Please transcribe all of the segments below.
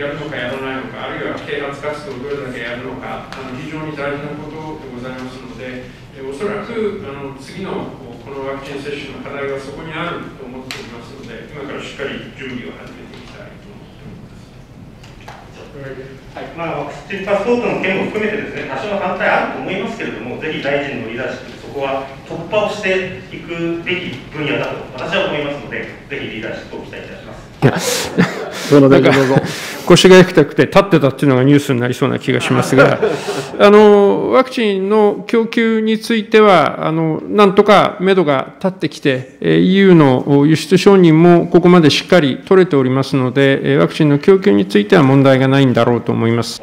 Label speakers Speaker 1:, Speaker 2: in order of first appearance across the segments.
Speaker 1: やるのかやらないのか、あるいは啓発活動をどれだけやるのか、あの非常に大事なことでございますので、えおそらくあの次のこのワクチン接種の課題はそこにあると思っておりますので、今からしっかり準備を始めていきたいと思っております。
Speaker 2: はいまあ、ワクチンパスポートの件も含めてですね、多少の反対あると思いますけれども、ぜひ大臣のリーダーシップ、こは突破をしていくべき分野だと私は思いますので、ぜひリーダーシップを期待いたします。
Speaker 1: なんか腰が痛くて立ってたっていうのがニュースになりそうな気がしますが、あのワクチンの供給については、あのなんとか目処が立ってきて、EU の輸出承認もここまでしっかり取れておりますので、ワクチンの供給については問題がないんだろうと思います。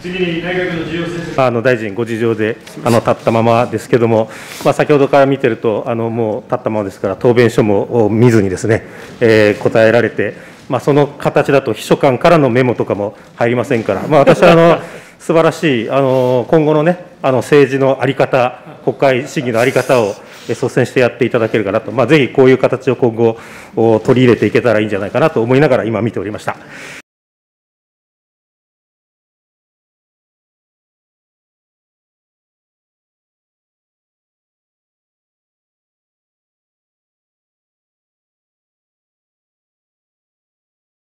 Speaker 2: 次に内閣の重要政策あの大臣、ご事情であの立ったままですけれども、まあ、先ほどから見てると、あのもう立ったままですから、答弁書も見ずにですね、えー、答えられて、まあ、その形だと秘書官からのメモとかも入りませんから、まあ、私はあの 素晴らしいあの今後のね、あの政治の在り方、国会審議の在り方を率先してやっていただけるかなと、まあ、ぜひこういう形を今後、取り入れていけたらいいんじゃないかなと思いながら、今、見ておりました。